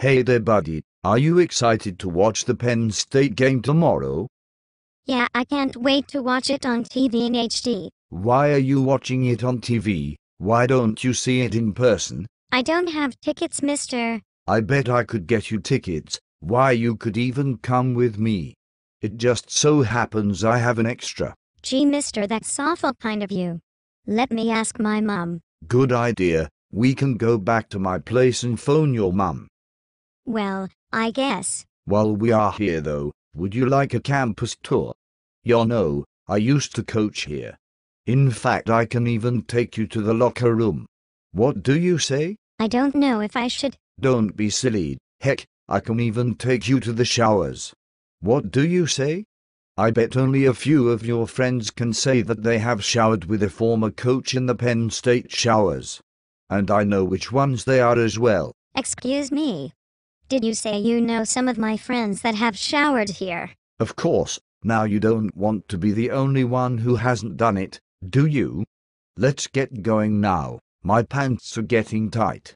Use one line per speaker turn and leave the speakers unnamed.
Hey there, buddy. Are you excited to watch the Penn State game tomorrow?
Yeah, I can't wait to watch it on TV in HD.
Why are you watching it on TV? Why don't you see it in person?
I don't have tickets, mister.
I bet I could get you tickets. Why, you could even come with me. It just so happens I have an extra.
Gee, mister, that's awful kind of you. Let me ask my mom.
Good idea. We can go back to my place and phone your mum.
Well, I guess.
While we are here, though, would you like a campus tour? You know, I used to coach here. In fact, I can even take you to the locker room. What do you say?
I don't know if I should.
Don't be silly. Heck, I can even take you to the showers. What do you say? I bet only a few of your friends can say that they have showered with a former coach in the Penn State showers. And I know which ones they are as well.
Excuse me. Did you say you know some of my friends that have showered here?
Of course, now you don't want to be the only one who hasn't done it, do you? Let's get going now. My pants are getting tight.